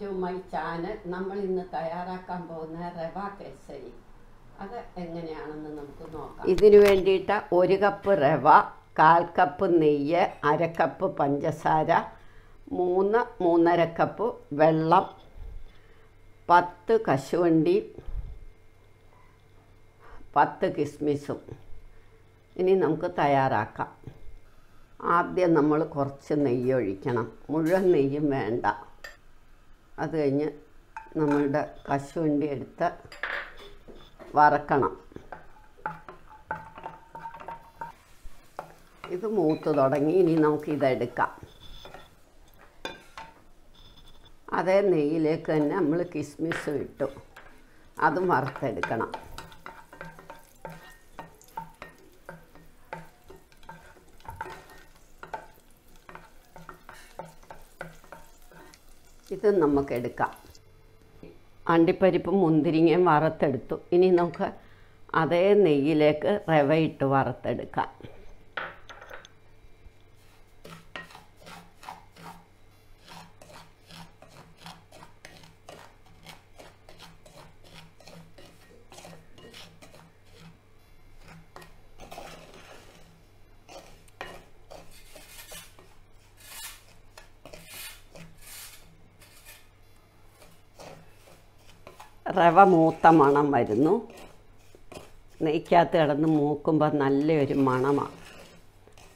Channel നമ്മൾ ഇന്ന് തയ്യാറാക്കാൻ പോകുന്ന റവ കേസരി. അത് എങ്ങനെയാണെന്ന് നമുക്ക് നോക്കാം. ഇതിനു വേണ്ടിയിട്ട് ഒരു കപ്പ് റവ കാൽ കപ്പ് നെയ്യ് അര കപ്പ് പഞ്ചസാര മൂന്ന് മൂന്നര കപ്പ് വെള്ളം പത്ത് കശുവണ്ടി പത്ത് കിസ്മിസും. ഇനി നമുക്ക് തയ്യാറാക്കാം. ആദ്യം നമ്മൾ കുറച്ച് നെയ്യ് ഒഴിക്കണം മുഴുവൻ നെയ്യും വേണ്ട. അത് കഴിഞ്ഞ് നമ്മളുടെ കശുവണ്ടി എടുത്ത് വറക്കണം. ഇത് മൂത്ത് തുടങ്ങി ഇനി നമുക്ക് ഇതെടുക്കാം അതേ നെയ്യിലേക്ക് തന്നെ നമ്മൾ കിസ്മിസ് ഇട്ടു. അതും വറുത്തെടുക്കണം. ഇത് നമുക്ക് എടുക്കാം അണ്ടിപ്പരിപ്പും മുന്തിരിങ്ങയും വറുത്തെടുത്തു. ഇനി നമുക്ക് അതേ നെയ്യിലേക്ക് റവ ഇട്ട് വറുത്തെടുക്കാം. റവ മൂത്ത മണം വരുന്നു. നെയ്ക്കകത്ത് കിടന്ന് മൂക്കുമ്പോൾ നല്ലൊരു മണമാണ്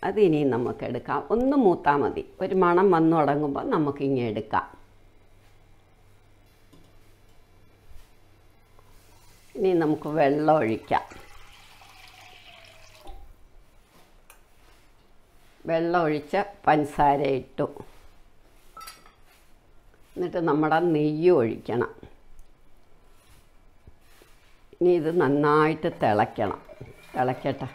അതിനി നമുക്ക് എടുക്കാം. ഒന്ന് മൂത്താൽ മതി. ഒരു മണം വന്നു തുടങ്ങുമ്പോൾ നമുക്കിങ്ങ് എടുക്കാം. ഇനി നമുക്ക് വെള്ളം ഒഴിക്കാം. വെള്ളം ഒഴിച്ച് പഞ്ചസാര ഇട്ടു. എന്നിട്ട് നമ്മുടെ നെയ്യ് ഒഴിക്കണം. ഇനി ഇത് നന്നായിട്ട് തിളയ്ക്കണം. തിളയ്ക്കട്ടെ.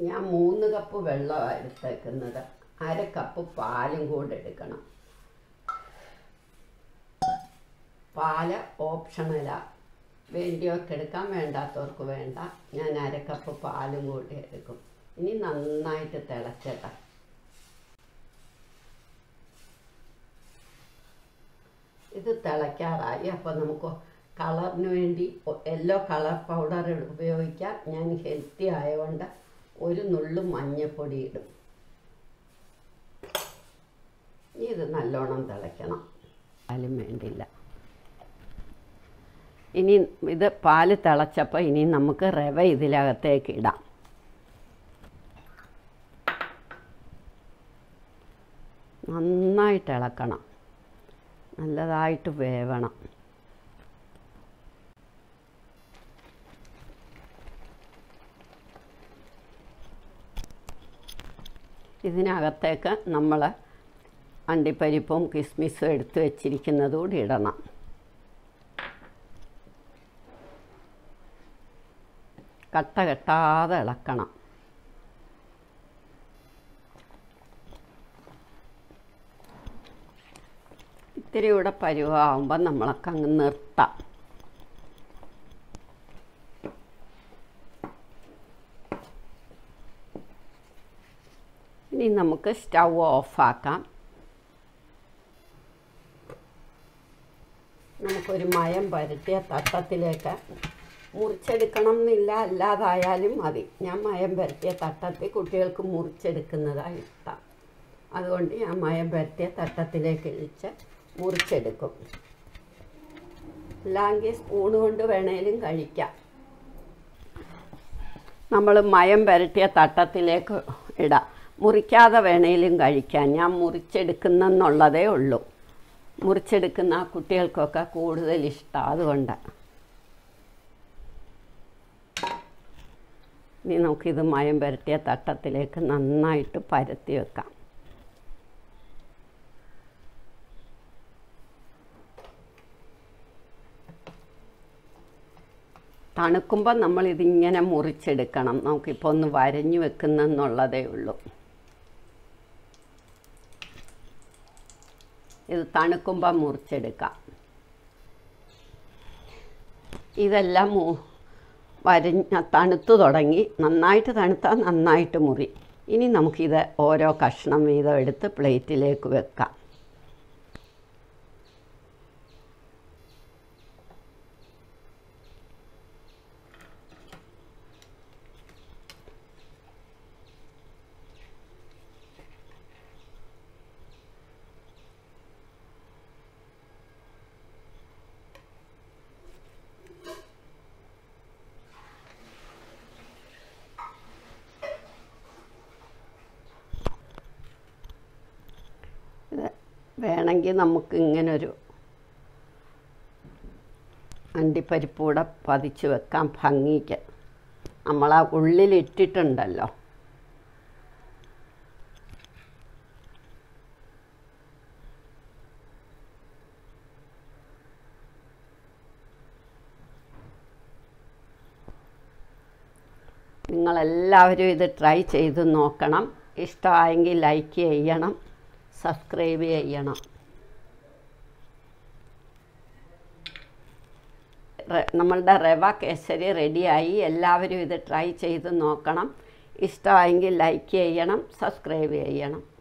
ഞാൻ മൂന്ന് കപ്പ് വെള്ളമാണ് എടുത്തേക്കുന്നത്. അര കപ്പ് പാലും കൂടെ എടുക്കണം. പാൽ ഓപ്ഷണലാണ് വേണ്ടിയവർക്ക് എടുക്കാൻ വേണ്ടാത്തവർക്ക് വേണ്ട. ഞാൻ അര കപ്പ് പാലും കൂടി എടുക്കും. ഇനി നന്നായിട്ട് തിളച്ചട്ടെ ഇത് തിളയ്ക്കാറായി. അപ്പോൾ നമുക്ക് കളറിന് വേണ്ടി യെല്ലോ കളർ പൗഡർ ഉപയോഗിക്കാം. ഞാൻ ഹെൽത്തി ആയതുകൊണ്ട് ഒരു നുള്ളു മഞ്ഞപ്പൊടി ഇടും. ഇത് നല്ലോണം തിളയ്ക്കണം. പാലും വേണ്ടില്ല. ഇനി ഇത് പാൽ തിളച്ചപ്പോൾ ഇനി നമുക്ക് റവ ഇതിനകത്തേക്ക് ഇടാം. നന്നായിട്ട് ഇളക്കണം. നല്ലതായിട്ട് വേവണം. ഇതിനകത്തേക്ക് നമ്മൾ അണ്ടിപ്പരിപ്പും കിസ്മിസും എടുത്ത് വെച്ചിരിക്കുന്നതുകൂടി ഇടണം. കട്ട കെട്ടാതെ ഇളക്കണം. ഇത്തിരി കൂടെ പരുവാകുമ്പോൾ നമ്മളൊക്കെ അങ്ങ് നിർത്താം. ഇനി നമുക്ക് സ്റ്റൗ ഓഫാക്കാം. നമുക്കൊരു മയം പരത്തിയ തട്ടത്തിലേക്ക് മുറിച്ചെടുക്കണം എന്നില്ല അല്ലാതായാലും മതി. ഞാൻ മയം പരത്തിയ തട്ടത്തിൽ കുട്ടികൾക്ക് മുറിച്ചെടുക്കുന്നതാണ് ഇഷ്ടം അതുകൊണ്ട് ഞാൻ മയം പരത്തിയ തട്ടത്തിലേക്ക് ഇഴിച്ച് മുറിച്ചെടുക്കും. അല്ലെങ്കിൽ സ്പൂൺ കൊണ്ട് വേണേലും കഴിക്കാം. നമ്മൾ മയം പരട്ടിയ തട്ടത്തിലേക്ക് ഇടാം. മുറിക്കാതെ വേണേലും കഴിക്കാൻ ഞാൻ മുറിച്ചെടുക്കുന്നെന്നുള്ളതേ ഉള്ളൂ. മുറിച്ചെടുക്കുന്ന ആ കുട്ടികൾക്കൊക്കെ കൂടുതൽ ഇഷ്ടം അതുകൊണ്ട്. ഇനി നമുക്കിത് മയം പുരട്ടിയ തട്ടത്തിലേക്ക് നന്നായിട്ട് പരത്തി വെക്കാം. തണുക്കുമ്പോൾ നമ്മളിതിങ്ങനെ മുറിച്ചെടുക്കണം. നമുക്കിപ്പോൾ ഒന്ന് വരഞ്ഞു വെക്കുന്നെന്നുള്ളതേ ഉള്ളൂ. ഇത് തണുക്കുമ്പോൾ മുറിച്ചെടുക്കാം. ഇതെല്ലാം മു വരഞ്ഞ തണുത്തു തുടങ്ങി. നന്നായിട്ട് തണുത്താൽ നന്നായിട്ട് മുറി. ഇനി നമുക്കിത് ഓരോ കഷ്ണം വീതം എടുത്ത് പ്ലേറ്റിലേക്ക് വെക്കാം. വേണമെങ്കിൽ നമുക്ക് ഇങ്ങനൊരു അണ്ടിപ്പരിപ്പ് കൂടെ പതിച്ച് വെക്കാം ഭംഗിക്ക്. നമ്മൾ ആ ഉള്ളിലിട്ടിട്ടുണ്ടല്ലോ. നിങ്ങളെല്ലാവരും ഇത് ട്രൈ ചെയ്ത് നോക്കണം. ഇഷ്ടമായെങ്കിൽ ലൈക്ക് ചെയ്യണം. സബ്സ്ക്രൈബ് ചെയ്യണം. നമ്മളുടെ റവ കേസരി റെഡിയായി. എല്ലാവരും ഇത് ട്രൈ ചെയ്ത് നോക്കണം. ഇഷ്ടമായെങ്കിൽ ലൈക്ക് ചെയ്യണം സബ്സ്ക്രൈബ് ചെയ്യണം.